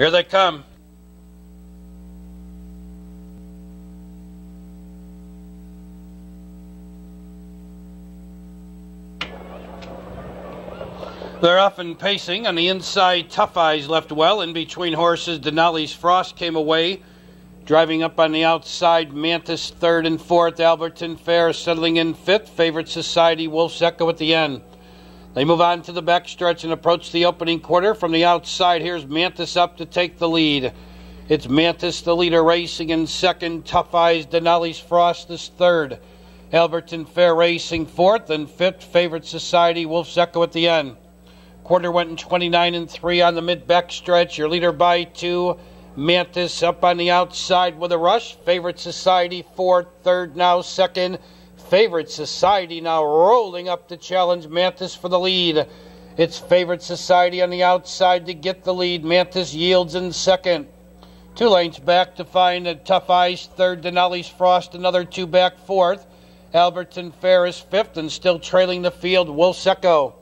Here they come. They're often pacing on the inside. Tough Eyes left well in between horses. Denali's Frost came away. Driving up on the outside, Mantis third and fourth. Alberton Fair settling in fifth. Favorite Society, Wolf's Echo at the end. They move on to the backstretch and approach the opening quarter. From the outside, here's Mantis up to take the lead. It's Mantis, the leader, racing in second. Tough Eyes, Denali's Frost is third. Alberton Fair racing fourth and fifth. Favorite Society, Wolf's Echo at the end. Quarter went in 29 and 3 on the mid back stretch. Your leader by two. Mantis up on the outside with a rush. Favorite Society fourth, third now second. Favorite Society now rolling up to challenge Mantis for the lead. It's Favorite Society on the outside to get the lead. Mantis yields in second. Two lanes back to find a Tough Eyes third. Denali's Frost another two back fourth. Alberton Fair is fifth and still trailing the field. Wolf's Echo.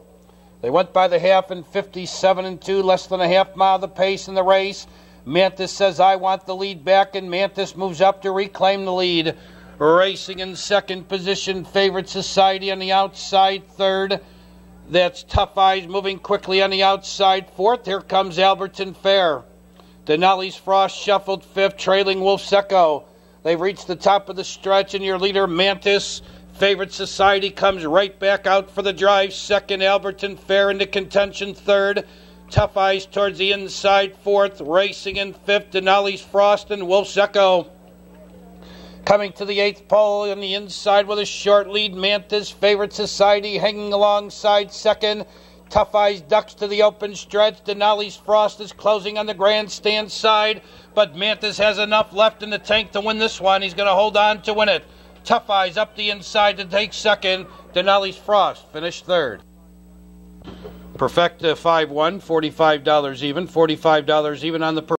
They went by the half in 57 and 2, less than a half mile the pace in the race. Mantis says, I want the lead back, and Mantis moves up to reclaim the lead. Racing in second position, Favorite Society on the outside, third. That's Tough Eyes moving quickly on the outside, fourth. Here comes Alberton Fair. Denali's Frost shuffled fifth, trailing Wolf's Echo. They've reached the top of the stretch, and your leader, Mantis, Favorite Society comes right back out for the drive. Second, Alberton Fair into contention. Third, Tough Eyes towards the inside. Fourth, racing in fifth. Denali's Frost and Wolf Echo. Coming to the eighth pole on the inside with a short lead. Mantis, Favorite Society hanging alongside second. Tough Eyes ducks to the open stretch. Denali's Frost is closing on the grandstand side, but Mantis has enough left in the tank to win this one. He's going to hold on to win it. Tough Eyes up the inside to take second. Denali's Frost finished third. Perfecta 5 1, $45 even. $45 even on the